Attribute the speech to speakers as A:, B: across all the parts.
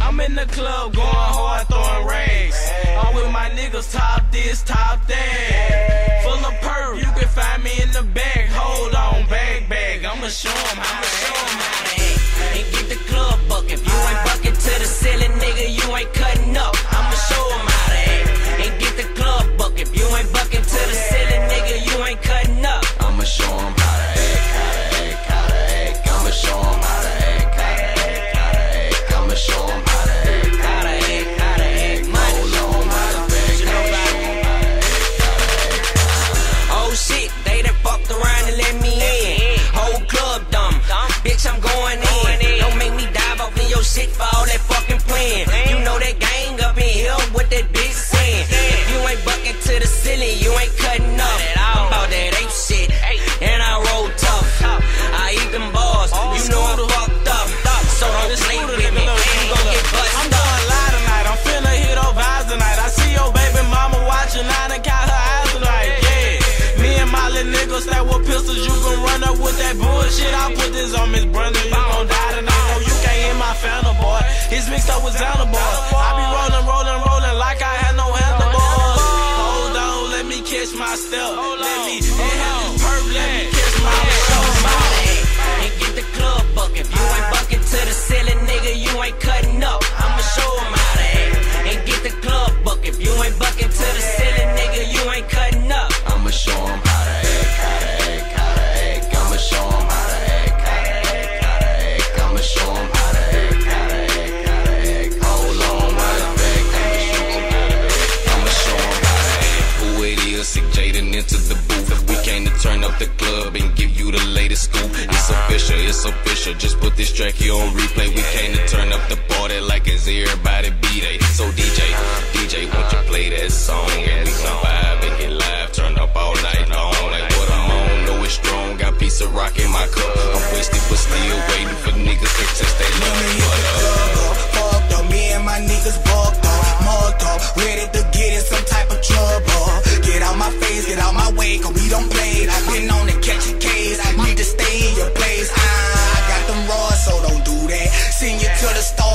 A: I'm in the club going hard, throwing rags. I'm with my niggas, top this, top that. Full of perp, you can find me in the back. Hold on, bag, bag. I'ma show 'em how to show 'em how to
B: shit I
A: put this on Miss Brenda. You gon' die tonight. No, you can't hit my Fanta boy. It's mixed up with Xana boy. I be rollin', rollin', rollin' like I had no handlebars. Hold on, let me catch my step.
C: dating into the booth. We came to turn up the club and give you the latest scoop. It's official, it's official. Just put this track here on replay. We came to turn up the party like it's everybody B day. So DJ, DJ, won't you play that song? And we come vibe and get live, turn up all night long. Like what I'm on, know it's strong. Got piece of rock in my cup. I'm wasted but still waiting for niggas to test their love.
D: Fucked up, me and my niggas balked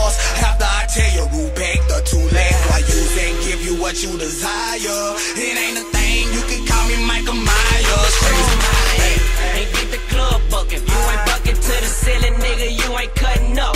D: course after I tear your root back the two legs. I use and give you what you desire? It ain't a thing, you can call me Michael Myers. Crazy hey, hey, get the club bucket. You ain't bucket to the ceiling, nigga, you ain't cutting up.